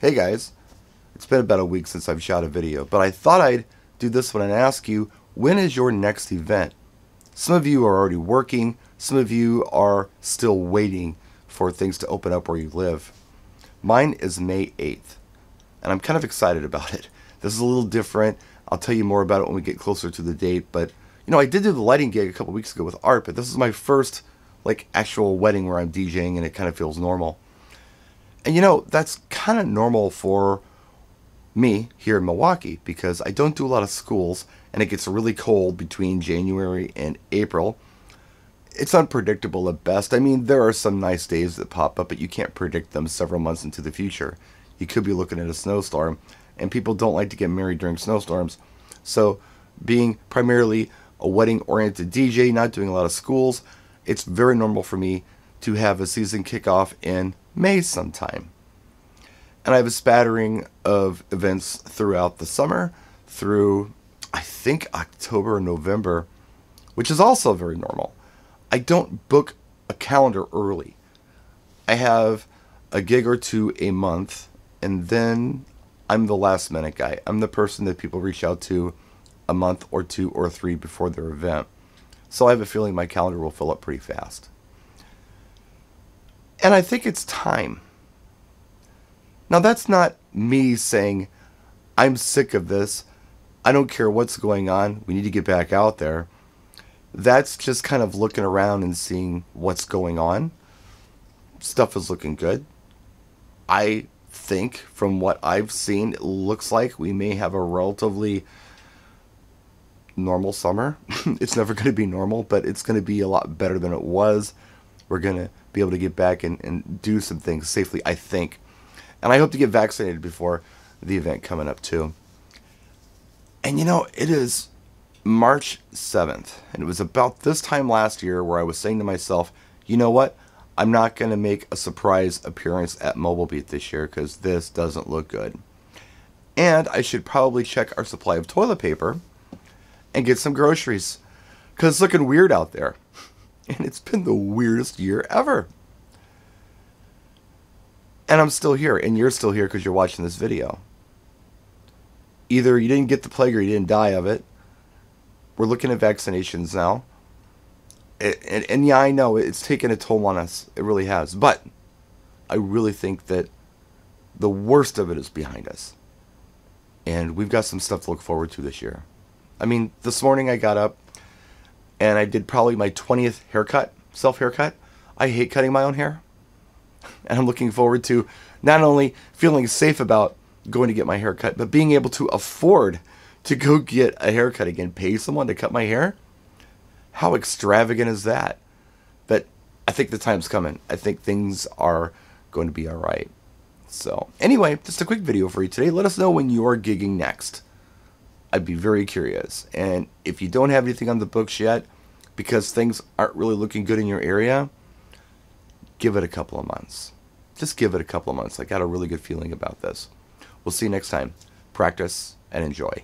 Hey guys, it's been about a week since I've shot a video, but I thought I'd do this one and ask you, when is your next event? Some of you are already working, some of you are still waiting for things to open up where you live. Mine is May 8th, and I'm kind of excited about it. This is a little different. I'll tell you more about it when we get closer to the date, but you know, I did do the lighting gig a couple weeks ago with Art, but this is my first like actual wedding where I'm DJing and it kind of feels normal. And you know, that's kind of normal for me here in Milwaukee because I don't do a lot of schools and it gets really cold between January and April. It's unpredictable at best. I mean, there are some nice days that pop up, but you can't predict them several months into the future. You could be looking at a snowstorm, and people don't like to get married during snowstorms. So, being primarily a wedding oriented DJ, not doing a lot of schools, it's very normal for me to have a season kickoff in May sometime. And I have a spattering of events throughout the summer through, I think, October or November, which is also very normal. I don't book a calendar early. I have a gig or two a month, and then I'm the last minute guy. I'm the person that people reach out to a month or two or three before their event. So I have a feeling my calendar will fill up pretty fast. And I think it's time. Now, that's not me saying, I'm sick of this. I don't care what's going on. We need to get back out there. That's just kind of looking around and seeing what's going on. Stuff is looking good. I think, from what I've seen, it looks like we may have a relatively normal summer. it's never going to be normal, but it's going to be a lot better than it was. We're going to be able to get back and, and do some things safely, I think. And I hope to get vaccinated before the event coming up, too. And you know, it is March 7th, and it was about this time last year where I was saying to myself, you know what? I'm not going to make a surprise appearance at Mobile Beat this year because this doesn't look good. And I should probably check our supply of toilet paper and get some groceries because it's looking weird out there. And it's been the weirdest year ever. And I'm still here, and you're still here because you're watching this video. Either you didn't get the plague or you didn't die of it. We're looking at vaccinations now. And, and yeah, I know it's taken a toll on us. It really has. But I really think that the worst of it is behind us. And we've got some stuff to look forward to this year. I mean, this morning I got up and I did probably my 20th haircut, self haircut. I hate cutting my own hair. And I'm looking forward to not only feeling safe about going to get my hair cut, but being able to afford to go get a haircut again, pay someone to cut my hair. How extravagant is that? But I think the time's coming. I think things are going to be all right. So, anyway, just a quick video for you today. Let us know when you're gigging next. I'd be very curious. And if you don't have anything on the books yet, because things aren't really looking good in your area, give it a couple of months. Just give it a couple of months. I got a really good feeling about this. We'll see you next time. Practice and enjoy.